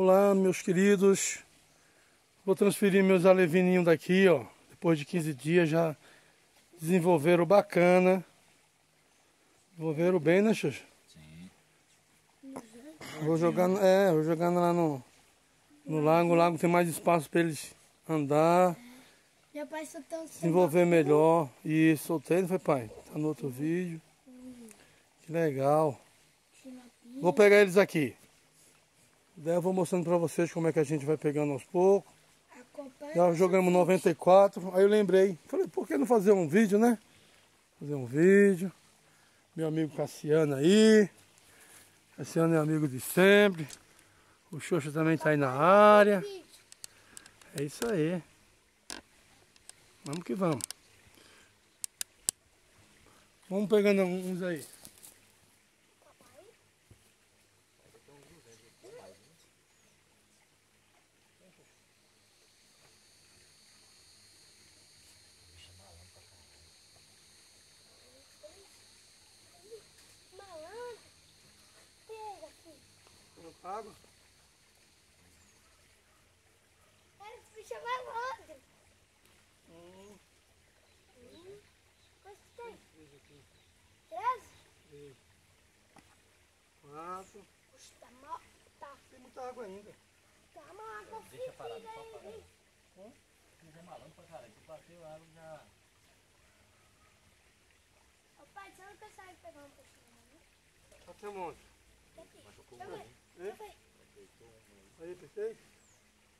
Olá, meus queridos. Vou transferir meus alevininhos daqui, ó. Depois de 15 dias já desenvolveram bacana. Desenvolveram bem, né, Xuxa? Sim. Vou jogando, é, vou jogando lá no, no lago. O lago tem mais espaço para eles andar, Meu pai soltou desenvolver melhor. E soltei, não foi, pai? Tá no outro vídeo. Que legal. Vou pegar eles aqui. Daí eu vou mostrando pra vocês como é que a gente vai pegando aos poucos. Já jogamos 94, aí eu lembrei. Falei, por que não fazer um vídeo, né? Fazer um vídeo. Meu amigo Cassiano aí. Cassiano é amigo de sempre. O Xoxa também tá aí na área. É isso aí. Vamos que vamos. Vamos pegando uns aí. Água. Esse bicho é malandro. Um, Quanto tem? três aqui. Treze? Três. Quatro. Puxa, tá mal. Tá. Tem muita água ainda. Tá uma água Deixa parado, só aí, parado. Mas é malandro pra caralho. Se bateu a água já. Ô pai, você não consegue pegar um peixinho, né? Até um monte. Aqui. Deixa eu um. Ver. Aí, perfeito?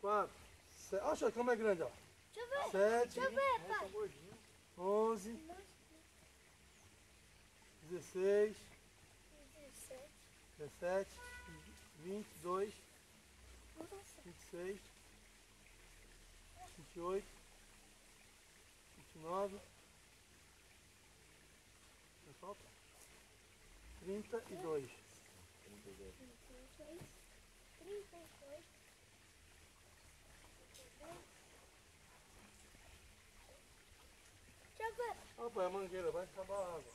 Quatro. Sete. Olha, como é grande, ó. Deixa eu ver. Sete. Deixa eu ver, pai. Onze. Dezesseis. Dezessete. Vinte e dois. Vinte e seis. Vinte e oito. Vinte e nove. Trinta e dois. Trinta e dois. Trinta e dois. Deixa eu ver. Opa, é a mangueira, vai acabar a água.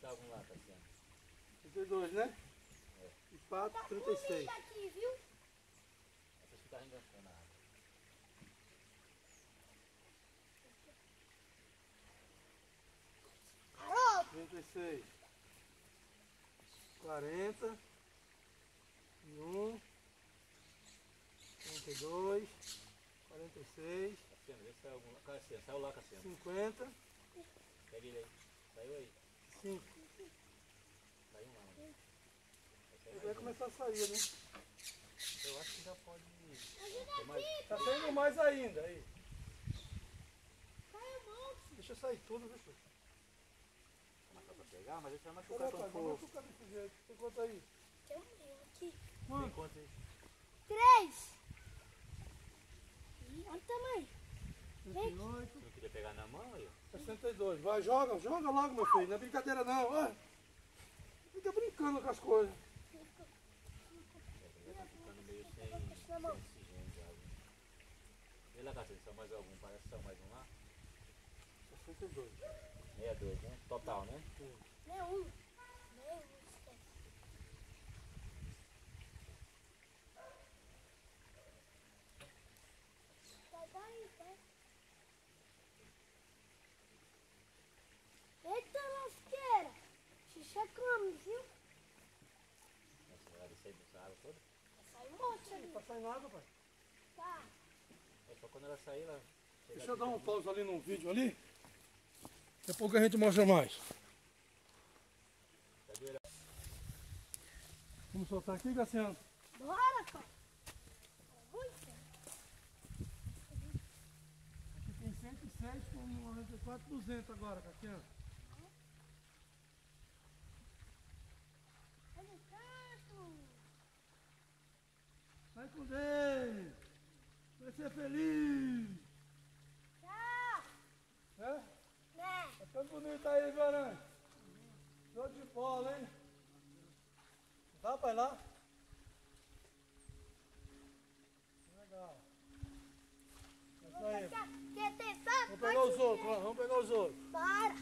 Tá algum lá, Cassiano. 32, né? E 4, 36. Bonita aqui, viu? Essa que tá enganchando a água. Carol, 36, 40, e 1, 42, 46, Cassiano, vê se saiu algum lá. Cassiano, saiu lá, Cassiano. 50, Pega ele aí. Saiu aí. 5. Saiu um lá, mano. Ele vai começar a sair, né? Eu acho que já pode. mais. Tá saindo mais ainda aí. Deixa sair tudo, viu, pegar, mas ele vai machucar pai? quando for. machucar desse jeito. Tem quanto aí? Tem um meu aqui. Tem quanto aí? Três. Ih, olha o tamanho. 38, Você não queria pegar na mão aí? ó? 62. Vai, joga, joga logo, meu filho. Não é brincadeira não, ó. Fica brincando com as coisas. Já tá ficando meio sem, sem oxigênio de água. Vê lá, Cassiano, saiu mais algum. Parece que saiu mais um lá. 62. 62, né? Total, né? Daí, vai. Eita lasqueira. Xixa come, viu? Nossa, vai descer dessa água toda. Sai um monte ali. Tá saindo água, pai? Tá. É só quando ela sair, ela. Deixa eu dar um pausa ali no vídeo ali. Daqui a pouco a gente mostra mais. Vamos soltar aqui, Cassiano? Bora. Ui, Aqui tem 106 com 94, 200 agora, Cassiano. Olha o canto. Vai com Deus. Vai ser feliz. Tchau. É? Né? Tá tão bonito aí, Varane. Show de bola, hein? Dá pra ir lá? Legal. É isso aí. Vamos pegar os outros, vamos pegar os outros. Bora.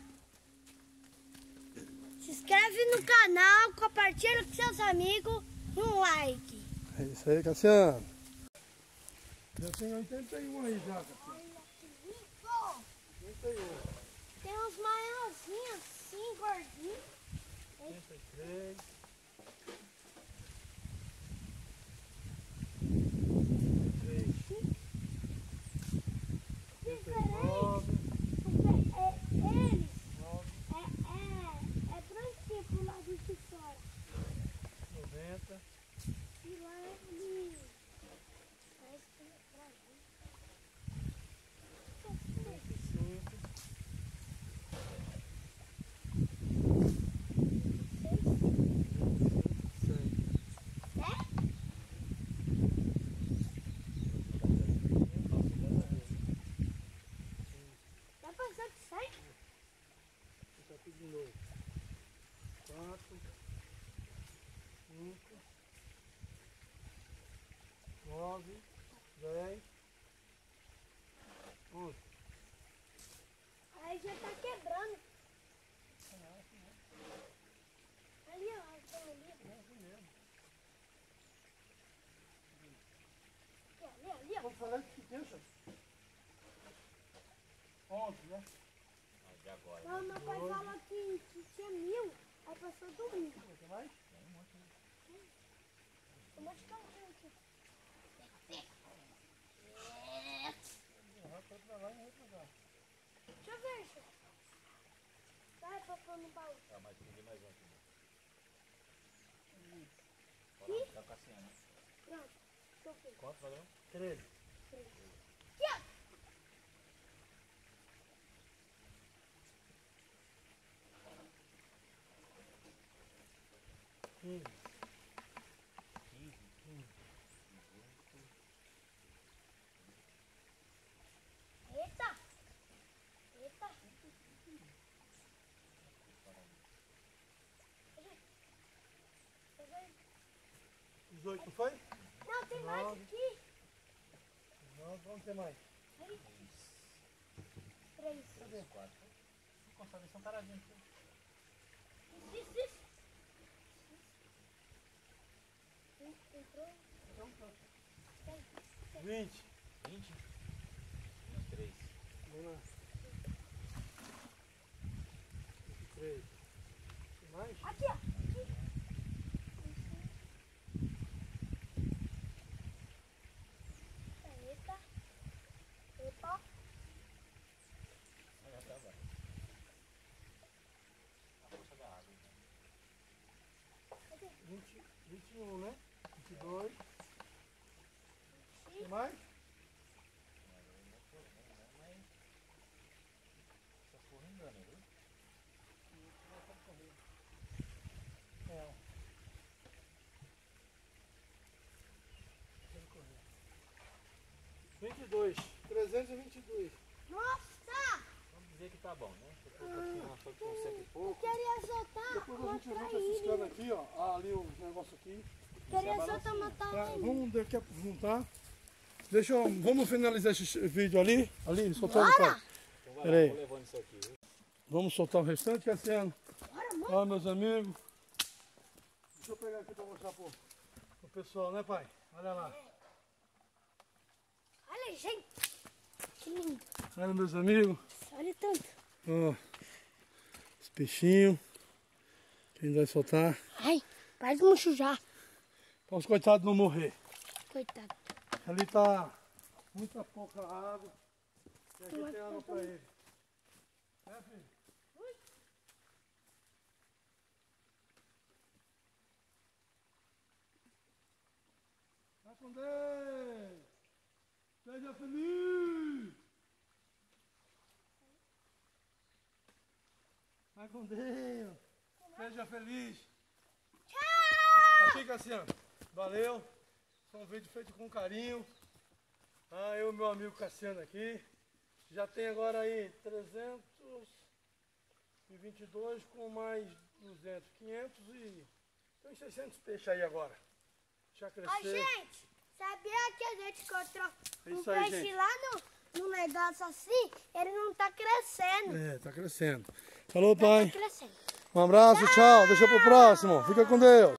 Se inscreve no canal, compartilha com seus amigos e um like. É isso aí, Cassiano. Já tem 81 aí já, Cassiano. Olha que lindo! 81. Tem uns maiorzinhos assim, gordinhos. 83. Diferente. Porque é, eles é, é, é branquinho pro lado de fora. 90. E lá é lindo. Parece que é pra gente. 95. Já passou de 100? Tá tudo de novo. 4, 5, 9, 10, 11. Aí já tá quebrando. Ali, ó. Ali, ali, ali, ó. Vamos falar que deixa. 11, né? De agora. Não, meu pai falou que, que tinha mil a pessoa do rio. Tem mais? Tem um monte. Tem um monte de cachorro aqui. Pega, pega. Vai pra outro. Deixa eu ver. Vai, papai, no baú. Ah, mas tem mais um aqui. Né? Isso. Olha lá, tá cena. Pronto. Quanto valeu? 13. 13. 18 não foi? Não, tem mais aqui. Não, vamos ter mais. Três. Cadê? 4. Consegue são paradinhos. Isso, isso, isso. Entrou. Então, tá. Tem. 20. 20. Mais 3. Vamos lá. 23. Tem mais? Aqui, ó. Aqui. Eita. Epa. Olha, tá, vai. A força da água. Cadê? 20, 21, né? 22. Tem mais? Tá correndo, viu? É. Tem que correr. 22. 322. Nossa! Vamos dizer que tá bom, né? Se for assim, nós só com 7 e Eu pouco. queria soltar Depois a uma gente junta pra esses canos ele. Aqui, ó. Ali o negócio aqui. Queria soltar uma Tá, talinha. vamos daqui a pouco juntar. Deixa eu. Vamos finalizar esse vídeo ali. Ali, soltar o pai. Então vai Peraí. lá, vou levando isso aqui, viu? Vamos soltar o restante, Cassiano. Bora. Ó, meus amigos. Deixa eu pegar aqui pra mostrar pro, pro pessoal, né, pai? Olha lá. Olha, gente. Que lindo. Olha, meus amigos. Olha tanto. Ó. Os peixinhos. Que a gente vai soltar. Ai, para de muxujar. Para os coitados não morrer. Coitado. Ali tá muita pouca água. E aqui tem água pra ele. É, filho? Vai com Deus! Seja feliz! Vai com Deus! Seja feliz! Tchau! Aqui, Cassiano. Valeu. Foi um vídeo feito com carinho. Ah, eu e meu amigo Cassiano aqui. Já tem agora aí 322 com mais 200, 500 e tem uns 600 peixes aí agora. Já Ó, crescer. gente, sabia que a gente encontrou É um aí, peixe gente. lá no, no negócio assim? Ele não tá crescendo. É, tá crescendo. Falou, Não pai. tá crescendo. Um abraço, tchau. Deixa pro próximo. Fica com Deus.